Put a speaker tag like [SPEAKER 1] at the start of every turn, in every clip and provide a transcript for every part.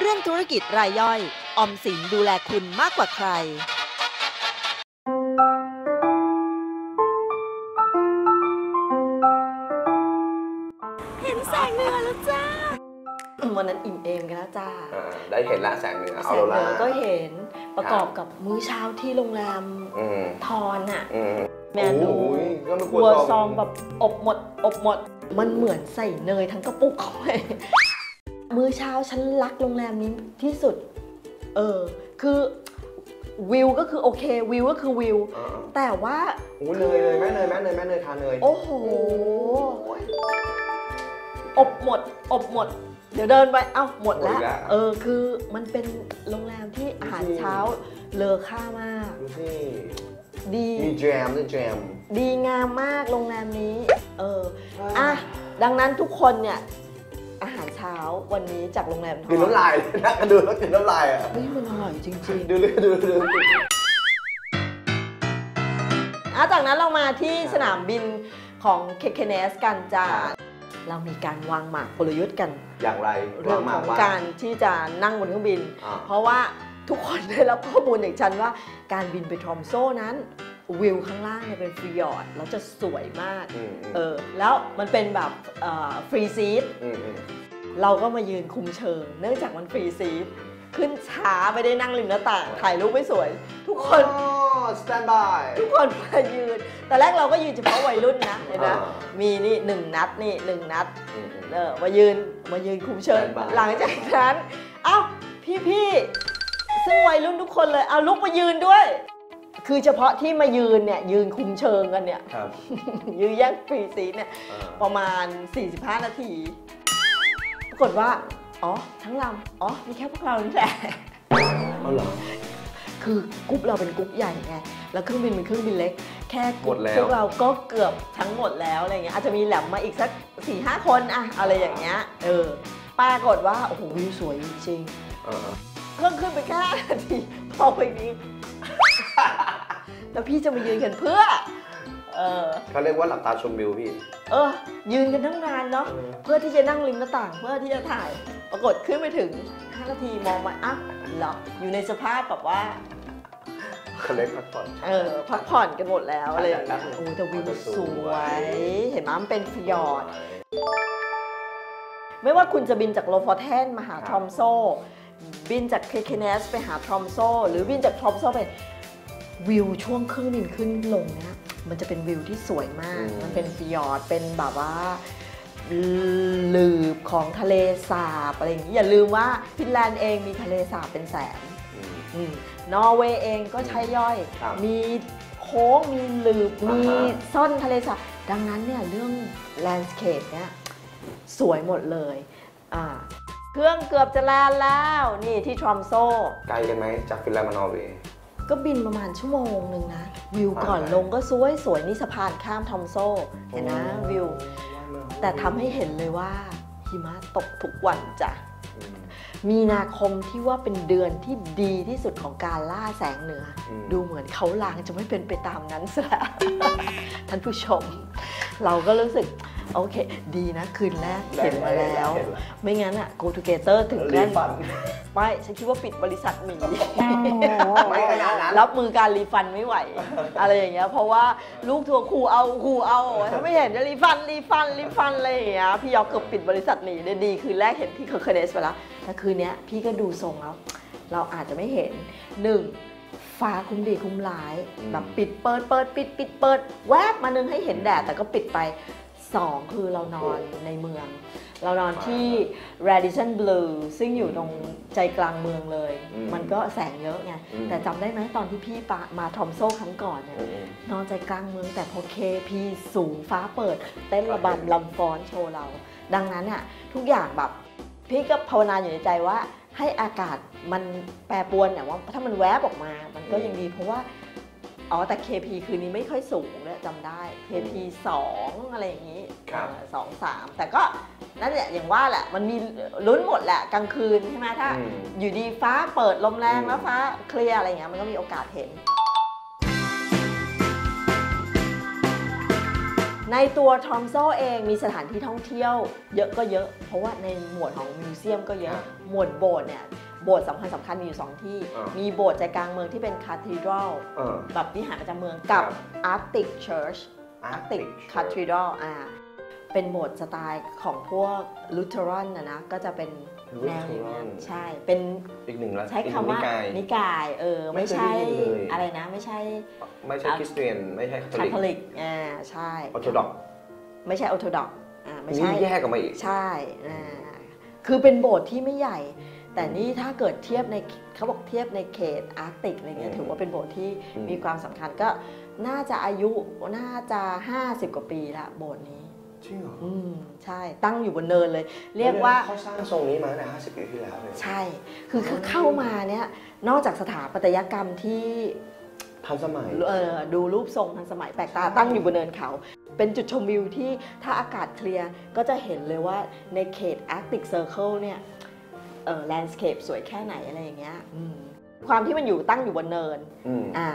[SPEAKER 1] เรื่องธุรกิจรายย่อย ออมสินดูแลคุณมากกว่าใคร เห็นแสงเหนือแล้วจ้าวันนั้นอิ่มเอมกันแล้วจ้า
[SPEAKER 2] อ่าได้เห็นละแสงเหนือ
[SPEAKER 1] แส
[SPEAKER 2] เอา
[SPEAKER 1] ง
[SPEAKER 2] โร
[SPEAKER 1] เหนื
[SPEAKER 2] ล่า
[SPEAKER 1] อก็เห็นประกอบกับมื้อเช้าที่โรงแรม
[SPEAKER 2] อืม
[SPEAKER 1] ทอนอะ
[SPEAKER 2] อืม
[SPEAKER 1] เมนู
[SPEAKER 2] โอ้ยก็ไม่คว
[SPEAKER 1] วัว
[SPEAKER 2] ร
[SPEAKER 1] ซองแบบอบหมด อบหมด มันเหมือนใส่เนยทั้งกระปุกเข้าไป มื้อเช้าฉันรักโรงแรมนี้ที่สุด เออ คือวิวก็คือโอเควิวก็คือวิว
[SPEAKER 2] อ่า
[SPEAKER 1] แต่ว่า
[SPEAKER 2] โอ้ยเนยเลยแม่เนยแม่เนยแม่เนยทานเนย
[SPEAKER 1] โอ้โห อบหมด อบหมด เดี๋ยวเดินไป เอ้าหมดแล้ว เออ คือมันเป็นโรงแรมที่อาหารเช้าเลอค่ามาก
[SPEAKER 2] ดูสิ
[SPEAKER 1] ดี
[SPEAKER 2] มีแจมด้วยแจม
[SPEAKER 1] ดีงามมากโรงแรมนี้ เออ อะ ดังนั้นทุกคนเนี่ยอาหารเช้าวันนี้จากโรงแรมทอง
[SPEAKER 2] กินน้ำลายเลยนะดูแล้วกินน้ำลายอะ
[SPEAKER 1] เฮ้ยมันอร่อยจริง
[SPEAKER 2] ดูเลยดูดูดู
[SPEAKER 1] ๆอะจากนั้นเรามาที่สนามบินของเคเคเนสกันจ้าเรามีการวางหมากกลยุทธ์กัน
[SPEAKER 2] อย่างไร
[SPEAKER 1] เรื่อง
[SPEAKER 2] มา
[SPEAKER 1] ของ
[SPEAKER 2] ว่า
[SPEAKER 1] การที่จะนั่งบนเครื่องบิน
[SPEAKER 2] อ่า
[SPEAKER 1] เพราะว่าทุกคนได้รับข้อมูลอย่างฉันว่า การบินไปทรอมโซ่นั้นวิวข้างล่างเนี่ยเป็นฟรียอร์ดแล้วจะสวยมาก
[SPEAKER 2] อืมอืม
[SPEAKER 1] เออแล้วมันเป็นแบบ free seat
[SPEAKER 2] อืมอืม
[SPEAKER 1] เราก็มายืนคุมเชิง เนื่องจากมัน free seat ขึ้นช้าไม่ได้นั่งริมหน้าต่างถ่ายรูปไม่สวย ทุกคน
[SPEAKER 2] อ๋อ standby
[SPEAKER 1] ทุกคนมายืน แต่แรกเราก็ยืนเฉพาะวัยรุ่นนะเห็นไหม
[SPEAKER 2] อ่า
[SPEAKER 1] มีนี่หนึ่งนัดนี่หนึ่งนัด
[SPEAKER 2] อืมอืม
[SPEAKER 1] เออมายืนมายืนคุมเชิง
[SPEAKER 2] Stand by
[SPEAKER 1] หลังจากนั้น เอ้าพี่พี่ๆซึ่งวัยรุ่นทุกคนเลย เอาลุกมายืนด้วย คือเฉพาะที่มายืนเนี่ย ยืนคุมเชิงกันเนี่ย
[SPEAKER 2] ครับ
[SPEAKER 1] ยืนแย่ง free seat เนี่ย
[SPEAKER 2] อ่า
[SPEAKER 1] ประมาณ 45 นาทีปรากฏว่า อ๋อ ทั้งลำอ๋อ มีแค่พวกเรานี่แหละ
[SPEAKER 2] เอาเหรอ
[SPEAKER 1] คือกรุ๊ปเราเป็นกรุ๊ปใหญ่ไง แล้วเครื่องบินเป็นเครื่องบินเล็ก แค่กรุ๊ปหม
[SPEAKER 2] ดแล้ว
[SPEAKER 1] พวกเราก็เกือบทั้งหมดแล้วอะไรเงี้ย อาจจะมีแหลมมาอีกสัก4ี่ห้าคนอะอะไรอย่างเงี้ย เออ ปรากฏว่า โอ้โห วิวสวยจริง
[SPEAKER 2] อ่า
[SPEAKER 1] ๆเพิ่งขึ้นไปแค่นาทีพอไปนี้ แล้วพี่จะมายืนกันเพื่อ เออ
[SPEAKER 2] เขาเรียกว่าหลับตาชมวิวพี่
[SPEAKER 1] เออ ยืนกันทั้งนานเนาะ
[SPEAKER 2] เออ
[SPEAKER 1] เพื่อที่จะนั่งริมหน้าต่างเพื่อที่จะถ่าย ปรากฏขึ้นไปถึง5นาทีมองมาอะเหรออยู่ในสภาพแบบว่า
[SPEAKER 2] เขาเรียกพักผ่อน
[SPEAKER 1] เออพักผ่อนกันหมดแล้วอะไรอย่างเงี้ย
[SPEAKER 2] ใช่ๆ
[SPEAKER 1] โอ้แต่วิว
[SPEAKER 2] มันจะ
[SPEAKER 1] ส
[SPEAKER 2] ส
[SPEAKER 1] ว
[SPEAKER 2] วย
[SPEAKER 1] ยเห็นไหมมันเป็นฟิยอร์ดไม่ว่าคุณจะบินจากโลฟอร์เทนมาหา
[SPEAKER 2] ครับ
[SPEAKER 1] ทรอมโซ บินจากเคียร์เคเนสไปหาทรอมโซ หรือบินจากทรอมโซไปวิวช่วงเครื่องบินขึ้นลงเนี่ย มันจะเป็นวิวที่สวยมาก
[SPEAKER 2] อืม
[SPEAKER 1] มันเป็นฟิยอร์ด เป็นแบบว่าหลืบของทะเลสาบอะไรอย่างนี้ อย่าลืมว่าฟินแลนด์เองมีทะเลสาบเป็นแสน
[SPEAKER 2] อืม
[SPEAKER 1] อืมนอร์เวย์เองก็ใช่ย่อย
[SPEAKER 2] ครับ
[SPEAKER 1] มีโค้ง มีหลืบ
[SPEAKER 2] อ่าฮะ
[SPEAKER 1] มีซ่อนทะเลสาบ ดังนั้นเนี่ยเรื่อง landscape เนี่ยสวยหมดเลยอ่าเครื่องเกือบจะ land แล้ว นี่ที่ทรอมโซ
[SPEAKER 2] ไกลกันไหมจากฟินแลนด์มานอร์เวย์
[SPEAKER 1] ก็บินประมาณชั่วโมงหนึ่งนะ วิวก่อน
[SPEAKER 2] อ่า
[SPEAKER 1] ลงก็สวยสวยนี่สะพานข้ามทรอมโซเห็นนะวิว แต่ทำให้เห็นเลยว่าหิมะตกทุกวันจ้ะ
[SPEAKER 2] อืม
[SPEAKER 1] มีนาคมที่ว่าเป็นเดือนที่ดีที่สุดของการล่าแสงเหนืออ
[SPEAKER 2] ม
[SPEAKER 1] ดูเหมือนเขาลางจะไม่เป็นไปตามนั้นซะแล้วท่านผู้ชม เราก็รู้สึก โอเค ดีนะ คืนแรกเห็นมาแล้ว
[SPEAKER 2] เห็นแล้ว
[SPEAKER 1] ไม่งั้นอะ Go Together ถึง
[SPEAKER 2] รี
[SPEAKER 1] ขั้
[SPEAKER 2] บ
[SPEAKER 1] น
[SPEAKER 2] ฟัน
[SPEAKER 1] ไม่ฉันคิดว่าปิดบริษัทหมี
[SPEAKER 2] ไม่ขนาดนั้น
[SPEAKER 1] รับมือการรีฟันไม่ไหว อะไรอย่างเงี้ยเพราะว่าลูกทัวร์ครูเอาครูเอาถ้าไม่เห็นจะ refund refund refund อะไรอย่างเงี้ยพี่ยอกเกือบปิดบริษัทหนีเลยดี คืนแรกเห็นที่เคอร์เคเนสไปแล้วแต่คืนเนี้ยพี่ก็ดูทรงแล้ว เราอาจจะไม่เห็นหนึ่งฟ้าคุ้มดีคุ้มร้าย
[SPEAKER 2] อืม
[SPEAKER 1] แบบปิดเปิดเปิดปิดปิดเปิดแวบมานึงให้เห็นแดดแต่ก็ปิดไป สองคือเรานอนในเมือง เรานอนที่ Radisson Blue ซึ่งอยู่ตรงใจกลางเมืองเลย
[SPEAKER 2] อืม
[SPEAKER 1] มันก็แสงเยอะไง
[SPEAKER 2] อืม
[SPEAKER 1] แต่จำได้ไหมตอนที่พี่ปะมาทอมโซครั้งก่อนเนี่ย
[SPEAKER 2] อืม
[SPEAKER 1] นอนใจกลางเมืองแต่พอเคพีสูงฟ้าเปิด เต้นระบำลำฟ้อนโชว์เรา ดังนั้นเนี่ยทุกอย่างแบบ พี่ก็ภาวนาอยู่ในใจว่า ให้อากาศมันแปรปรวนเนี่ยว่าถ้ามันแวบออกมา มันก็ยังดีเพราะว่า อ๋อแต่ KP คืนนี้ไม่ค่อยสูงเลย จำได้ KP 2อะไรอย่างนี้
[SPEAKER 2] ครับ
[SPEAKER 1] เออสองสามแต่ก็นั่นแหละอย่างว่าแหละมันมีลุ้นหมดแหละกลางคืนใช่ไหมถ้า
[SPEAKER 2] อืม
[SPEAKER 1] อยู่ดีฟ้าเปิดลมแรง
[SPEAKER 2] อืม
[SPEAKER 1] แล้วฟ้าเคลียร์อะไรอย่างเงี้ยมันก็มีโอกาสเห็น ในตัวทอมโซเองมีสถานที่ท่องเที่ยวเยอะก็เยอะ เพราะว่าในหมวดของ museum ก็เยอะ
[SPEAKER 2] อ่า
[SPEAKER 1] หมวดโบสถ์เนี่ย โบสถ์สำคัญสำคัญมีอยู่สองที่
[SPEAKER 2] อ่ามี
[SPEAKER 1] มีโบสถ์ใจกลางเมืองที่เป็นคาท h ดรัล
[SPEAKER 2] เออ
[SPEAKER 1] แบบวิหารประจำเมืองกับ
[SPEAKER 2] ครับ
[SPEAKER 1] Arctic Church Arctic Cathedral อ่าเป็นโบสถ์สไตล์ของพวก Lutheran นะนะ ก็จะเป็นแนวอย่างนั้น
[SPEAKER 2] Lutheran
[SPEAKER 1] ใช่ เป็น
[SPEAKER 2] อีกหนึ่งละ
[SPEAKER 1] ใช้คำว่า
[SPEAKER 2] อีกหนึ่งนิกาย
[SPEAKER 1] นิกาย เออ
[SPEAKER 2] ไม่
[SPEAKER 1] ไม่
[SPEAKER 2] เคย
[SPEAKER 1] ใช่
[SPEAKER 2] ได้ยินเลย
[SPEAKER 1] อะไรนะ ไม่ใช่
[SPEAKER 2] ไม่ใช่คริสเตียนไม่ใช่คาทอลิกคา
[SPEAKER 1] ทอลิก อ่า ใช่
[SPEAKER 2] ออร์โธดอก
[SPEAKER 1] ไม่ใช่ออร์โธดอก อ่า ไม่
[SPEAKER 2] นี่
[SPEAKER 1] ใช่
[SPEAKER 2] แยกออกมาอีก
[SPEAKER 1] ใช่อ่าคือเป็นโบสถ์ที่ไม่ใหญ่ แต่นี่ถ้าเกิดเทียบในเขาบอกเทียบในเขตอาร์กติกอะไรเงี้ย
[SPEAKER 2] อืม
[SPEAKER 1] ถือว่าเป็นโบสถ์ที่
[SPEAKER 2] อืม
[SPEAKER 1] มีความสำคัญก็น่าจะอายุน่าจะ 50 กว่าปีละโบสถ์นี้
[SPEAKER 2] จริงเหรอ
[SPEAKER 1] อืมใช่ตั้งอยู่บนเนินเลย เรียกว่า
[SPEAKER 2] เขาสร้างทรงนี้มาตั้งแต่50 ปีที่แล้วเลย
[SPEAKER 1] ใช่ คือคือเข้ามาเนี่ยนอกจากสถาปัตยกรรมที่
[SPEAKER 2] ทันสมัย
[SPEAKER 1] เอ่อดูรูปทรงทันสมัยแปลกตาตั้งอยู่บนเนินเขา เป็นจุดชมวิวที่ถ้าอากาศเคลียร์ก็จะเห็นเลยว่าในเขต Arctic Circle เนี่ย เอ่อแลนด์สเคปสวยแค่ไหนอะไรอย่างเงี้ยอืมความที่มันอยู่ตั้งอยู่บนเนิน
[SPEAKER 2] อืม
[SPEAKER 1] อ่า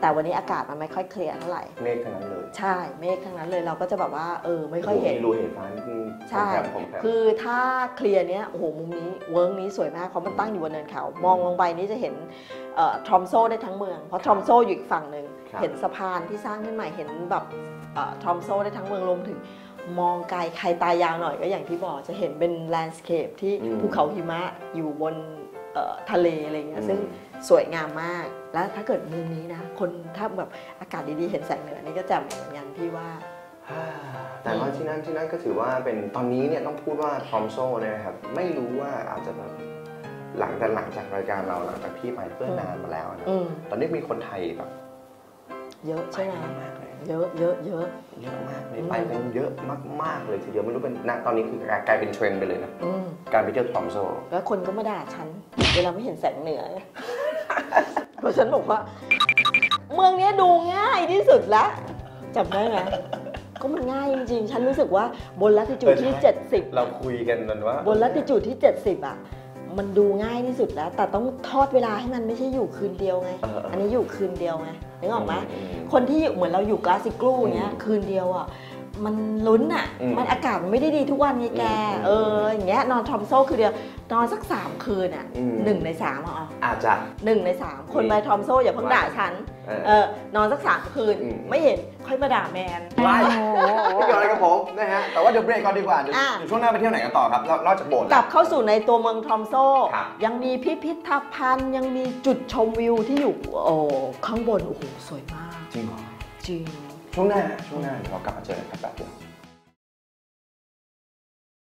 [SPEAKER 1] แต่วันนี้อากาศมันไม่ค่อยเคลียร์เท่าไหร่
[SPEAKER 2] เมฆทั้งนั้นเลย
[SPEAKER 1] ใช่เมฆทั้งนั้นเลยเราก็จะแบบว่าเออไม่ค่อยเห็น
[SPEAKER 2] มีรูเห็นฟ้านิดนึง
[SPEAKER 1] ใช่
[SPEAKER 2] ผมแผลผมแผล
[SPEAKER 1] คือถ้าเคลียร์เนี้ย โอ้โห มุมนี้เวิร์กนี้สวยมาก เพราะมันตั้งอยู่บนเนินเขา มองลงไปนี่จะเห็นทรอมโซได้ทั้งเมือง เพราะทรอมโซอยู่อีกฝั่งหนึ่ง
[SPEAKER 2] ครับ
[SPEAKER 1] เห็นสะพานที่สร้างขึ้นใหม่ เห็นแบบทรอมโซได้ทั้งเมืองรวมถึง มองไกลใครตายาวหน่อยก็อย่างที่บอกจะเห็นเป็น landscape ที่
[SPEAKER 2] อืม
[SPEAKER 1] ภูเขาหิมะอยู่บนเอ่อทะเลอะไรเงี้ยซึ่ง
[SPEAKER 2] อืม
[SPEAKER 1] สวยงามมาก แล้วถ้าเกิดมุมนี้นะ คนถ้าแบบอากาศดีๆ เห็นแสงเหนือนี่ก็แจ่มเหมือนกันพี่ว่า
[SPEAKER 2] อ่าแต่ว่าที่นั่นที่นั่นก็ถือว่าเป็นตอนนี้เนี่ยต้องพูดว่าทอมโซ่เนี่ยนะครับไม่รู้ว่าอาจจะแบบหลังแต่หลังจากรายการเราหลังจากพี่ไปเพื่อนานมาแล้วนะ
[SPEAKER 1] อืม
[SPEAKER 2] ตอนนี้มีคนไทยแบบ
[SPEAKER 1] เยอะใช่ไหม
[SPEAKER 2] ไปกันมาก เลย
[SPEAKER 1] เยอะเยอะเยอะ
[SPEAKER 2] เยอะมากเลย
[SPEAKER 1] อืม
[SPEAKER 2] ไปกันเยอะมากๆเลยทีเดียวไม่รู้เป็นณตอนนี้คือกลายเป็นเทรนด์ไปเลยนะ
[SPEAKER 1] อืม
[SPEAKER 2] การไปเที่ยวทอมโซ่
[SPEAKER 1] แล้วคนก็มาด่าฉันเวลาไม่เห็นแสงเหนือเพราะฉันบอกว่า เมืองเนี้ยดูง่ายที่สุดละจำได้ไหมก็มันง่ายจริงๆ ฉันรู้สึกว่าบนละติจูดที่ 70
[SPEAKER 2] เราคุยกันมันว่า
[SPEAKER 1] บนละติจูดที่ 70 อะ มันดูง่ายที่สุดแล้ว แต่ต้องทอดเวลาให้มันไม่ใช่อยู่คืนเดียวไง
[SPEAKER 2] เออเอออั
[SPEAKER 1] อันนี้อยู่คืนเดียวไงนึกออกไหม
[SPEAKER 2] อืม
[SPEAKER 1] คนที่อยู่เหมือนเราอยู่ glass igloo เนี้ย
[SPEAKER 2] อืม
[SPEAKER 1] คืนเดียวอะ มันลุ้นอะ
[SPEAKER 2] อืม
[SPEAKER 1] มันอากาศมันไม่ได้ดีทุกวันไงแก
[SPEAKER 2] อืม
[SPEAKER 1] เอออย่างเงี้ยนอนทอมโซ่คืนเดียวนอนสักสามคืนอะ
[SPEAKER 2] อืม
[SPEAKER 1] หนึ่งในสามอะเอา
[SPEAKER 2] อาจจะ
[SPEAKER 1] หนึ่งในสามคนไปทอมโซ่อย่าเพิ่งด่าฉัน
[SPEAKER 2] เออ
[SPEAKER 1] เออนอนสักสามคืน
[SPEAKER 2] อืม
[SPEAKER 1] ไม่เห็นค่อยมาด่าแมน
[SPEAKER 2] ไม่ไม่เกี่ยวอะไรกับผมนะฮะ แต่ว่าเดี๋ยวเบรกก่อนดีกว่า เดี๋ยว
[SPEAKER 1] อะ
[SPEAKER 2] เดี๋ยวช่วงหน้าไปเที่ยวไหนกันต่อครับนอกจากโบสถ์แล้
[SPEAKER 1] ลับเข้าสู่ในตัวเมืองทอมโซ่
[SPEAKER 2] ครับ
[SPEAKER 1] ยังมีพิพิธภัณฑ์ ยังมีจุดชมวิวที่อยู่โอ้ข้างบน โอ้โห สวยมาก
[SPEAKER 2] จริงเหรอ
[SPEAKER 1] จริง
[SPEAKER 2] ช่วงหน้าช่วงหน้าเดี๋ยวเรากลับมาเจอกันครับแป๊บเดียว